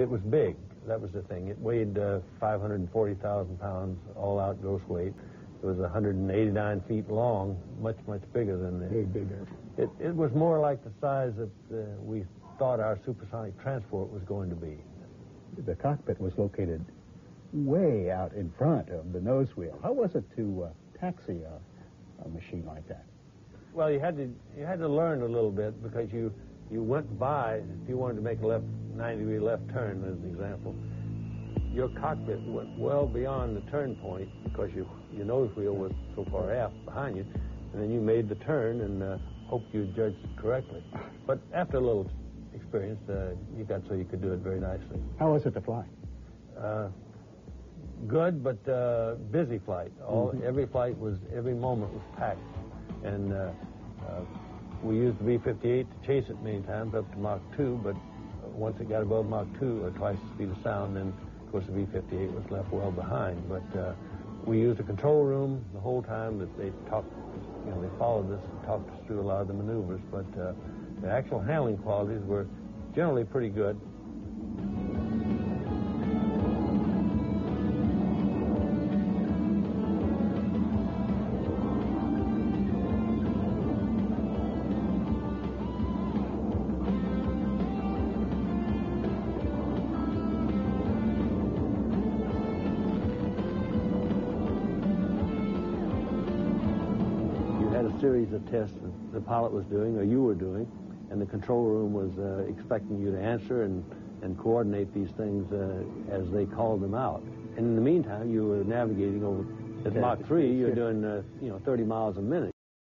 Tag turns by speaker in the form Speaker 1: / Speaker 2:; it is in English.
Speaker 1: It was big. That was the thing. It weighed uh, 540,000 pounds, all out gross weight. It was 189 feet long, much, much bigger than this.
Speaker 2: Big, bigger.
Speaker 1: It, it was more like the size that uh, we thought our supersonic transport was going to be.
Speaker 2: The cockpit was located way out in front of the nose wheel. How was it to uh, taxi a, a machine like that?
Speaker 1: Well, you had to you had to learn a little bit because you you went by if you wanted to make a left 90 degree left turn as an example. Your cockpit went well beyond the turn point because you, your nose wheel was so far aft behind you, and then you made the turn and uh, hoped you judged correctly. But after a little experience, uh, you got so you could do it very nicely.
Speaker 2: How was it to fly?
Speaker 1: Uh, good, but uh, busy flight. All
Speaker 2: Mhm.
Speaker 1: every flight was every moment was packed, and uh, uh, we used the B-58 to chase it many times up to Mach 2. But once it got above Mach 2, or twice the speed of sound, then of course the B-58 was left well behind. But uh, we used the control room the whole time that they talked. You know, they followed us and talked us through a lot of the maneuvers. But uh, the actual handling qualities were generally pretty good. Had a series of tests that the pilot was doing, or you were doing, and the control room was uh, expecting you to answer and, and coordinate these things uh, as they called them out. And in the meantime, you were navigating over at Mach 3, you're doing, uh, you know, 30 miles a minute.